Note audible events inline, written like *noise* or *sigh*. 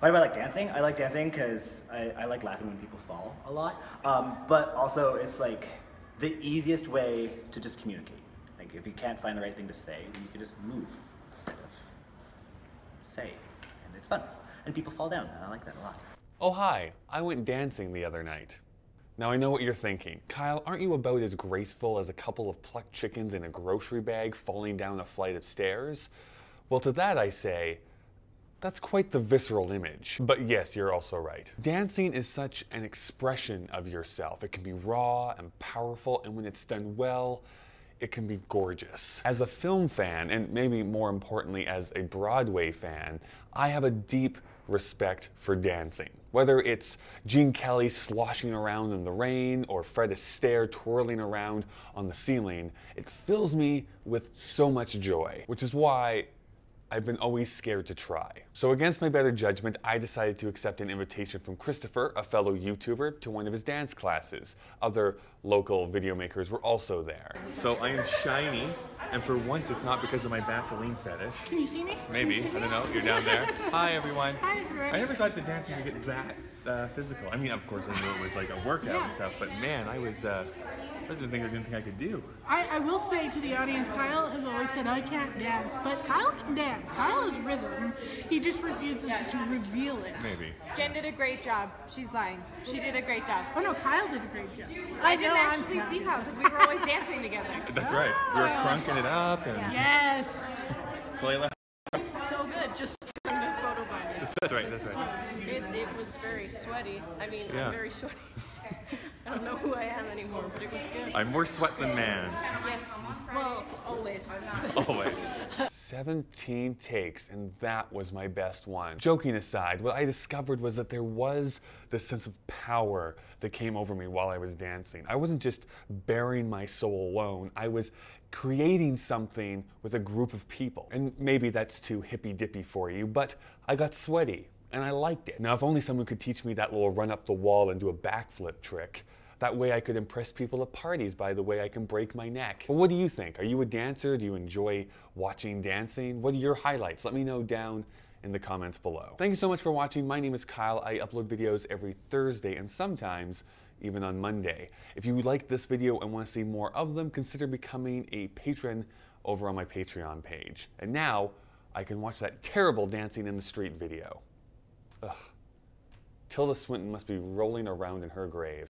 Why do I like dancing? I like dancing because I, I like laughing when people fall a lot. Um, but also, it's like the easiest way to just communicate. Like, if you can't find the right thing to say, you can just move instead of say. And it's fun. And people fall down, and I like that a lot. Oh, hi. I went dancing the other night. Now I know what you're thinking. Kyle, aren't you about as graceful as a couple of plucked chickens in a grocery bag falling down a flight of stairs? Well, to that I say, that's quite the visceral image. But yes, you're also right. Dancing is such an expression of yourself. It can be raw and powerful, and when it's done well, it can be gorgeous. As a film fan, and maybe more importantly as a Broadway fan, I have a deep respect for dancing. Whether it's Gene Kelly sloshing around in the rain or Fred Astaire twirling around on the ceiling, it fills me with so much joy, which is why I've been always scared to try. So against my better judgment, I decided to accept an invitation from Christifer, a fellow YouTuber, to one of his dance classes. Other local video makers were also there. So I am shiny, and for once it's not because of my Vaseline fetish. Can you see me? Maybe, I don't know, you're down there. *laughs* Hi everyone. Hi, everyone. I never thought the dancing would get that uh, physical. I mean, of course I knew it was like a workout Yeah. and stuff, but man, I was, uh, I was thinking I didn't think I could do. I, I will say to the audience, Kyle has always said I can't dance, but Kyle can dance. Kyle has rhythm. He just refuses to reveal it. Maybe. Jen did a great job. She's lying. She did a great job. Oh no, Kyle did a great job. I didn't know I'm actually see proud. how because we were always dancing together. That's right. We were *laughs* crunking it up and Yes. Layla. so good just from the photo by me. That's right, that's right. It, it was very sweaty. I mean, Yeah. I'm very sweaty. *laughs* I don't know who I am anymore, but it was good. I'm more sweat than man. yes. Well, always. Always. *laughs* 17 takes, and that was my best one. Joking aside, what I discovered was that there was this sense of power that came over me while I was dancing. I wasn't just baring my soul alone, I was creating something with a group of people. And maybe that's too hippy dippy for you, but I got sweaty and I liked it. Now, if only someone could teach me that little run up the wall and do a backflip trick. That way I could impress people at parties by the way I can break my neck. Well, what do you think? Are you a dancer? Do you enjoy watching dancing? What are your highlights? Let me know down in the comments below. Thank you so much for watching. My name is Kyle. I upload videos every Thursday and sometimes even on Monday. If you like this video and want to see more of them, consider becoming a patron over on my Patreon page. And now I can watch that terrible dancing in the street video. Ugh. Tilda Swinton must be rolling around in her grave.